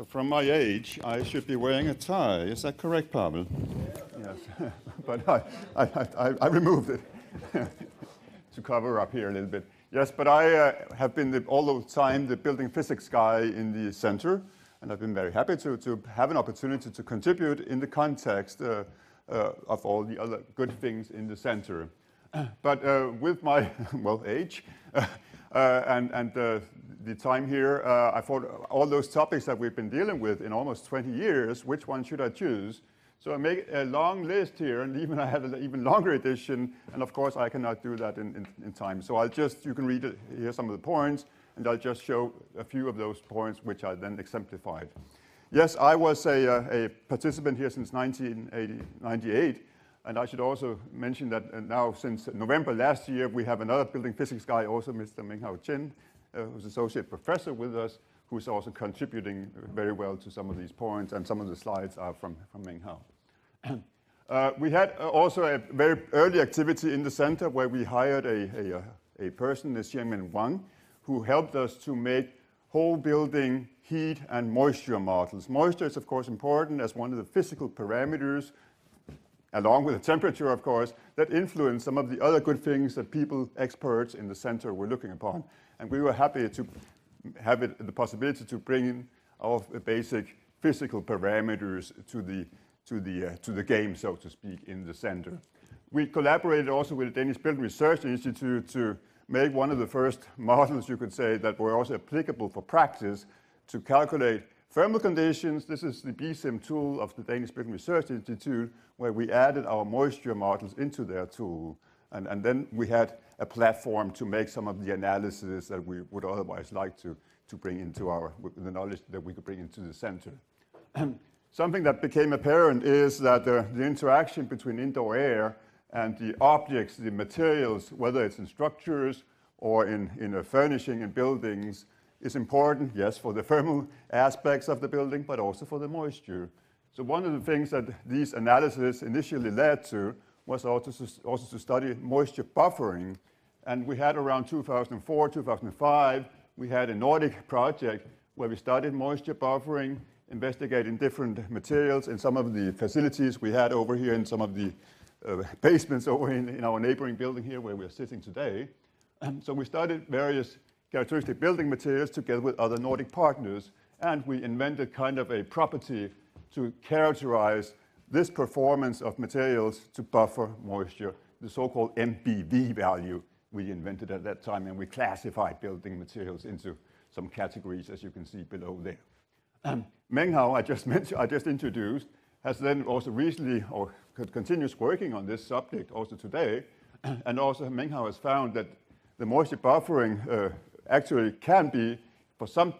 So from my age, I should be wearing a tie. Is that correct, Pavel? Yes. but I, I, I, I removed it to cover up here a little bit. Yes, but I uh, have been the, all the time the building physics guy in the center, and I've been very happy to, to have an opportunity to contribute in the context uh, uh, of all the other good things in the center. But uh, with my, well, age uh, and, and uh, the time here, I thought all those topics that we've been dealing with in almost 20 years, which one should I choose? So I make a long list here, and even I have an even longer edition, and of course I cannot do that in, in, in, time. So I'll just, you can read it, here some of the points, and I'll just show a few of those points which I then exemplified. Yes, I was a, a participant here since 1998, and I should also mention that uh, now since November last year, we have another building physics guy, also Mr. Menghao Qin, uh, who's associate professor with us, who's also contributing very well to some of these points, and some of the slides are from, from Meng Hao. uh, we had uh, also a very early activity in the center where we hired a, a, a person, Xiangmen Wang, who helped us to make whole building heat and moisture models. Moisture is, of course, important as one of the physical parameters, along with the temperature, of course, that influenced some of the other good things that people, experts in the center were looking upon. And we were happy to have it, the possibility to bring in our basic physical parameters to the, to, the, uh, to the game, so to speak, in the center. We collaborated also with the Danish Building Research Institute to make one of the first models, you could say, that were also applicable for practice to calculate thermal conditions. This is the BSIM tool of the Danish Building Research Institute, where we added our moisture models into their tool. And, and then we had a platform to make some of the analysis that we would otherwise like to, to bring into our, the knowledge that we could bring into the center. Something that became apparent is that the, the interaction between indoor air and the objects, the materials, whether it's in structures or in, in a furnishing in buildings, is important, yes, for the thermal aspects of the building, but also for the moisture. So one of the things that these analyses initially led to was also to, also to study moisture buffering. And we had around 2004, 2005, we had a Nordic project where we studied moisture buffering, investigating different materials in some of the facilities we had over here in some of the uh, basements over in, in, our neighboring building here where we're sitting today. And so we studied various characteristic building materials together with other Nordic partners, and we invented kind of a property to characterize this performance of materials to buffer moisture, the so-called MBV value we invented at that time, and we classified building materials into some categories, as you can see below there. Um, Menghao, I just mentioned, I just introduced, has then also recently or continues working on this subject also today, and also Menghao has found that the moisture buffering uh, actually can be, for some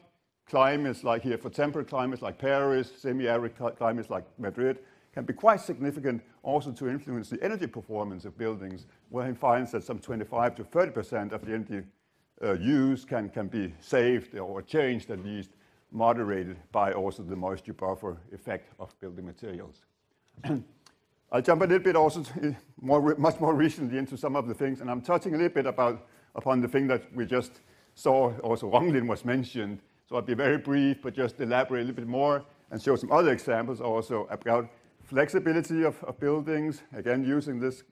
climates like here, for temperate climates like Paris, semi-arid climates like Madrid, can be quite significant also to influence the energy performance of buildings, where he finds that some 25 to 30% of the energy uh, use can, can be saved or changed at least, moderated by also the moisture buffer effect of building materials. I'll jump a little bit also more, much more recently into some of the things, and I'm touching a little bit about upon the thing that we just saw, also Ronglin was mentioned. So I'll be very brief, but just elaborate a little bit more and show some other examples also about flexibility of, of buildings, again, using this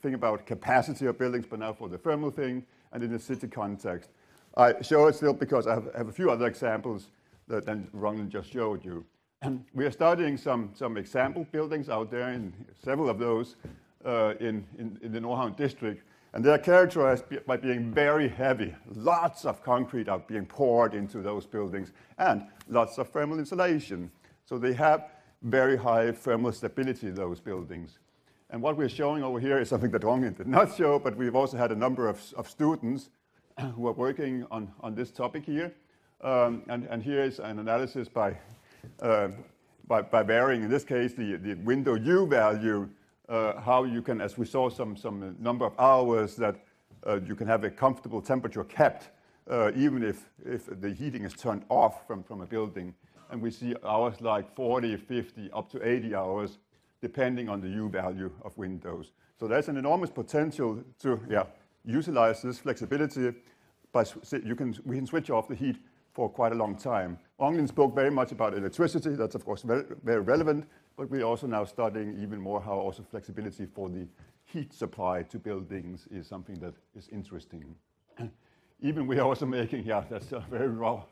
thing about capacity of buildings, but now for the thermal thing, and in the city context. I show it still because I have, have a few other examples that then Ronglin just showed you. And we are studying some, some example buildings out there, and several of those uh, in, in, in, the Nordhavn district. And they are characterized by being very heavy. Lots of concrete are being poured into those buildings, and lots of thermal insulation. So they have very high thermal stability, those buildings. And what we're showing over here is something that Ronglin did not show, but we've also had a number of, of students who are working on, on this topic here. Um, and, and here is an analysis by, uh, by, by, varying, in this case, the, the window U value, how you can, as we saw some, some number of hours, that uh, you can have a comfortable temperature kept, uh, even if, if the heating is turned off from, from a building and we see hours like 40, 50, up to 80 hours, depending on the U value of windows. So there's an enormous potential to yeah, utilize this flexibility. By you can, we can switch off the heat for quite a long time. Ong spoke very much about electricity. That's of course very, very relevant, but we're also now studying even more how also flexibility for the heat supply to buildings is something that is interesting. even we are also making, yeah, that's a very rough,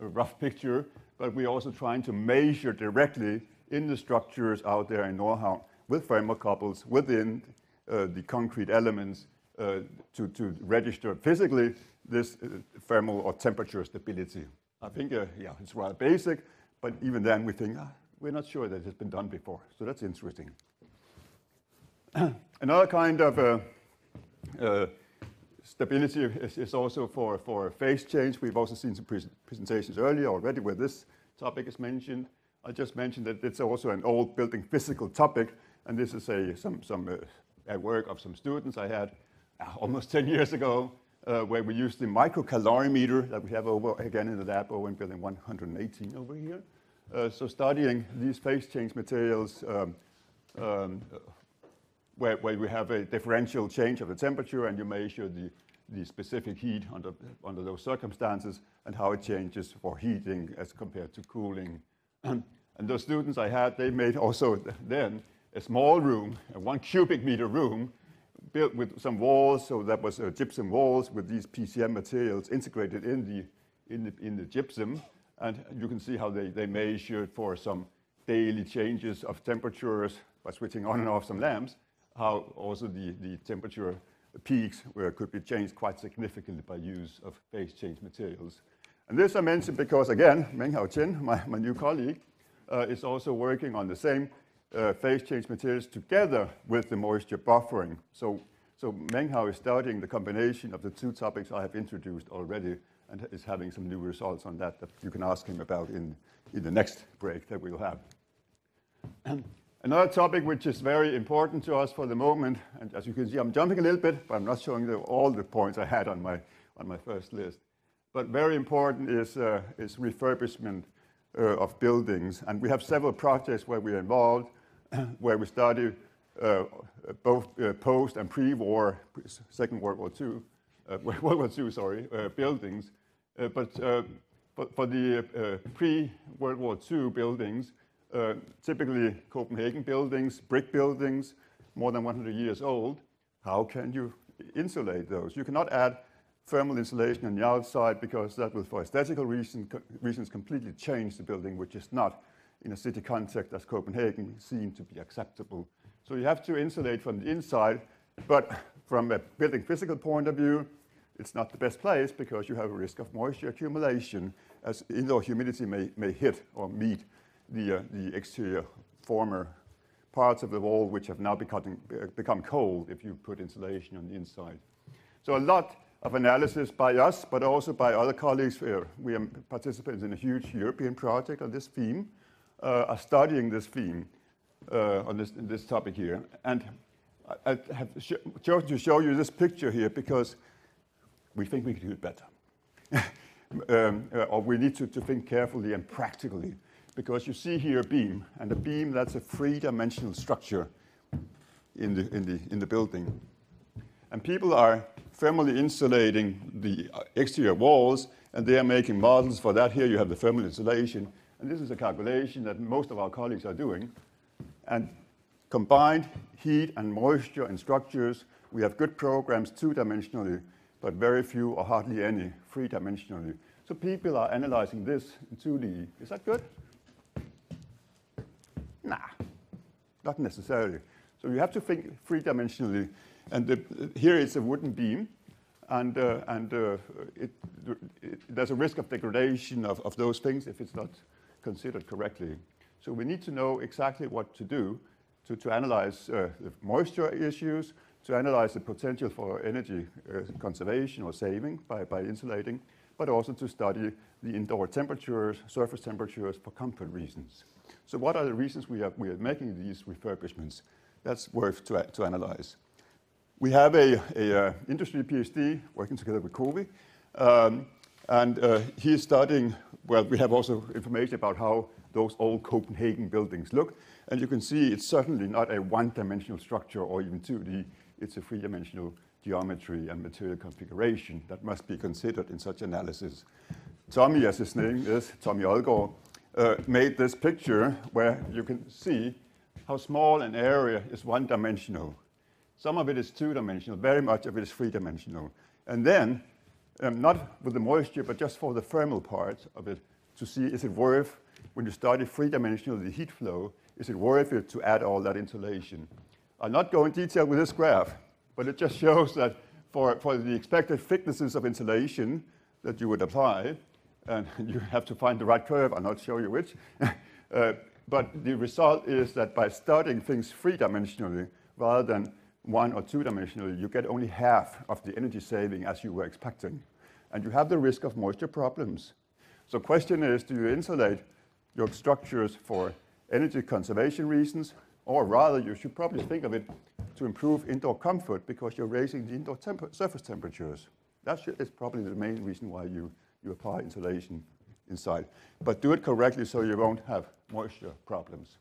a rough picture, but we're also trying to measure directly in the structures out there in Nordhavn with thermocouples within uh, the concrete elements uh, to, to register physically this uh, thermal or temperature stability. I think, uh, yeah, it's rather basic, but even then we think, ah, we're not sure that it's been done before. So that's interesting. Another kind of uh, uh, stability is, is, also for, for phase change. We've also seen some pre presentations earlier already where this topic is mentioned. I just mentioned that it's also an old building physical topic, and this is a, some, some uh, work of some students I had uh, almost 10 years ago, uh, where we used the microcalorimeter that we have over again in the lab over in building 118 over here. Uh, so studying these phase change materials um, um, where, where we have a differential change of the temperature and you measure the, the specific heat under, under those circumstances and how it changes for heating as compared to cooling. and those students I had, they made also then a small room, a one cubic meter room, built with some walls, so that was uh, gypsum walls with these PCM materials integrated in the, in the, in the gypsum. And you can see how they, they measured for some daily changes of temperatures by switching on and off some lamps, how also the, the temperature peaks where could be changed quite significantly by use of phase change materials. And this I mentioned because, again, Meng Hao Qin, my, my new colleague, uh, is also working on the same uh, phase change materials together with the moisture buffering. So, so Meng Hao is studying the combination of the two topics I have introduced already and is having some new results on that that you can ask him about in, in the next break that we'll have. Another topic which is very important to us for the moment, and as you can see, I'm jumping a little bit, but I'm not showing all the points I had on my, on my first list. But very important is, uh, is refurbishment uh, of buildings. And we have several projects where we're involved. where we study uh, both uh, post and pre-war, Second World War II, World War II, sorry, uh, buildings. Uh, but, uh, but for the pre-World War II buildings, typically Copenhagen buildings, brick buildings, more than 100 years old, how can you insulate those? You cannot add thermal insulation on the outside because that will, for aesthetical reason, reasons, completely change the building, which is not in a city context as Copenhagen seen to be acceptable. So you have to insulate from the inside, but from a building physical point of view, it's not the best place because you have a risk of moisture accumulation as indoor humidity may, may hit or meet the, uh, the exterior former parts of the wall which have now become, become cold if you put insulation on the inside. So a lot of analysis by us, but also by other colleagues. Here. We are participants in a huge European project on this theme uh, are studying this theme uh, on this, this topic here. And I, I have chosen to show you this picture here because we think we can do it better. um, uh, or we need to, to think carefully and practically because you see here a beam, and a beam that's a three-dimensional structure in the, in, the, in the building. And people are thermally insulating the exterior walls, and they are making models for that. Here you have the thermal insulation, and this is a calculation that most of our colleagues are doing. And combined heat and moisture in structures, we have good programs two-dimensionally, but very few or hardly any three-dimensionally. So people are analyzing this in 2D. Is that good? Nah, not necessarily. So you have to think three-dimensionally. And the, a wooden beam, and, uh, and uh, it, it, there's a risk of degradation of, of those things if it's not considered correctly. So we need to know exactly what to do to, to analyze uh, the moisture issues, to analyze the potential for energy uh, conservation or saving by, by insulating, but also to study the indoor temperatures, surface temperatures for comfort reasons. So what are the reasons we are, we are making these refurbishments? That's worth to, to analyze. We have a, a uh, industry PhD working together with COWI, um, and uh, he's studying, well, we have also information about how those old Copenhagen buildings look. And you can see it's certainly not a one-dimensional structure or even 2D. It's a three-dimensional geometry and material configuration that must be considered in such analysis. Tommy, as his name is, Tommy Odgaard, uh, made this picture where you can see how small an area is one-dimensional. Some of it is two-dimensional, very much of it is three-dimensional. And then, um, not with the moisture, but just for the thermal part of it, to see is it worth, when you study three-dimensional, the heat flow, is it worth it to add all that insulation? I'll not go in detail with this graph, but it just shows that for, for the expected thicknesses of insulation that you would apply, and you have to find the right curve, I'll not show you which, uh, but the result is that by studying things three-dimensionally rather than one or two-dimensionally, you get only half of the energy saving as you were expecting. And you have the risk of moisture problems. So the question is, do you insulate your structures for energy conservation reasons, or rather you should probably think of it to improve indoor comfort because you're raising the indoor surface temperatures. That is probably the main reason why you, you apply insulation inside. But do it correctly so you won't have moisture problems.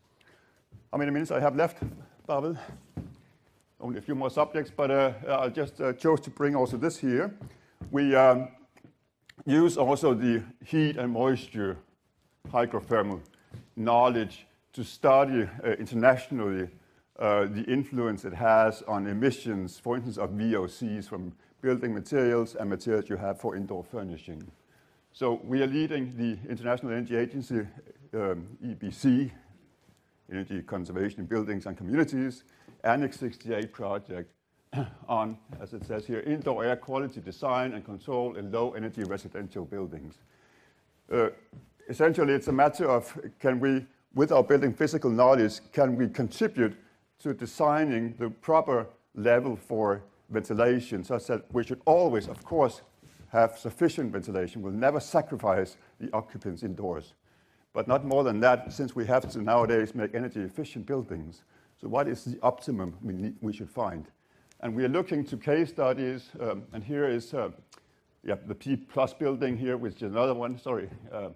How many minutes I have left, Pavel? Only a few more subjects, but uh, I just uh, chose to bring also this here. We um, use also the heat and moisture hydrothermal knowledge to study uh, internationally uh, the influence it has on emissions, for instance, of VOCs from building materials and materials you have for indoor furnishing. So we are leading the International Energy Agency, um, EBC, Energy Conservation in Buildings and Communities, Annex 68 project on, as it says here, indoor air quality design and control in low energy residential buildings. Uh, essentially, it's a matter of can we, with our building physical knowledge, can we contribute to designing the proper level for ventilation such that we should always, of course, have sufficient ventilation. We'll never sacrifice the occupants indoors. But not more than that, since we have to nowadays make energy efficient buildings. So what is the optimum we, need, we should find? And we are looking to case studies, um, and here is uh, yeah, the P plus building here, which is another one, sorry, uh,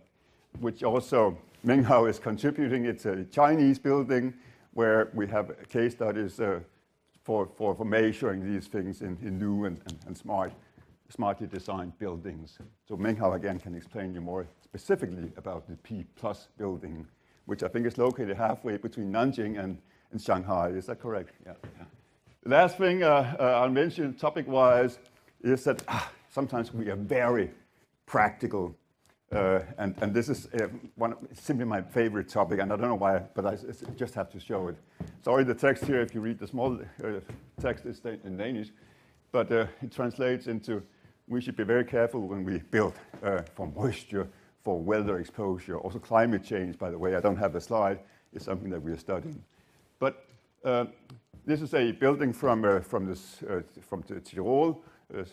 which also Menghao is contributing. It's a Chinese building where we have a case studies uh, for, for, for measuring these things in, in new and, and, and smart smartly designed buildings. So Menghao again can explain you more specifically about the P plus building, which I think is located halfway between Nanjing and, and Shanghai. Is that correct? Yeah. yeah. Last thing uh, uh, I'll mention topic-wise is that ah, sometimes we are very practical. Uh, and, and this is uh, one, simply my favorite topic, and I don't know why, but I just have to show it. Sorry, the text here, if you read the small uh, text, is in Danish, but uh, it translates into we should be very careful when we build uh, for moisture, for weather exposure, also climate change, by the way. I don't have the slide. It's something that we are studying. But this is a building from, from, this, from Tyrol, Uh,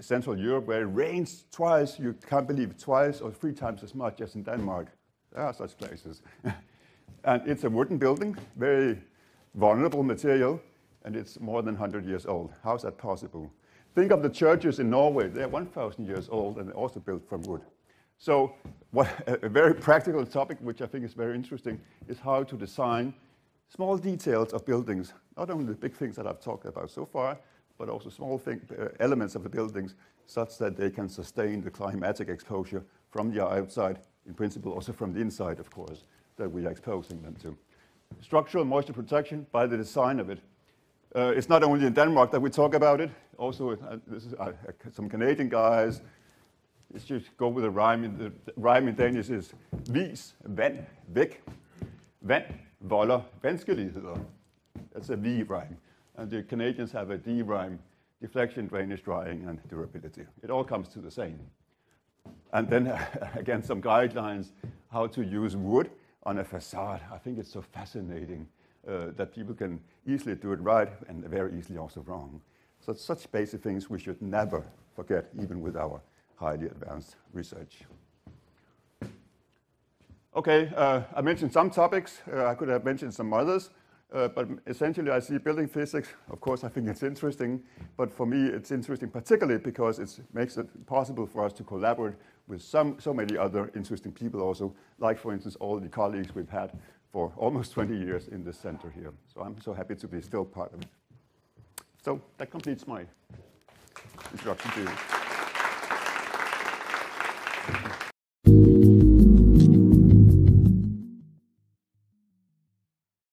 Central Europe, where it rains twice. You can't believe twice or three times as much as in Denmark. There are such places. and it's a wooden building, very vulnerable material, and it's more than 100 years old. How is that possible? Think of the churches in Norway. They're 1,000 years old and they're also built from wood. So what, a very practical topic, which I think is very interesting, is how to design small details of buildings, not only the big things that I've talked about so far, but also small thing, uh, elements of the buildings such that they can sustain the climatic exposure from the outside, in principle also from the inside, of course, that we are exposing them to. Structural moisture protection by the design of it uh, it's not only in Denmark that we talk about it. Also, uh, this is uh, some Canadian guys. Let's just go with the rhyme. In the, the rhyme in Danish is vis, vand, væk, vand, volder, vanskeligheder. That's a V rhyme. And the Canadians have a D rhyme, deflection, drainage, drying, and durability. It all comes to the same. And then, again, some guidelines how to use wood on a facade. I think it's so fascinating uh, that people can easily do it right and very easily also wrong. So such basic things we should never forget, even with our highly advanced research. Okay, uh, I mentioned some topics. Uh, I could have mentioned some others. Uh, but essentially, I see building physics. Of course, I think it's interesting. But for me, it's interesting particularly because it makes it possible for us to collaborate with some, so many other interesting people also, like, for instance, all the colleagues we've had for almost 20 years in this center here. So I'm so happy to be still part of it. So that completes my introduction to you.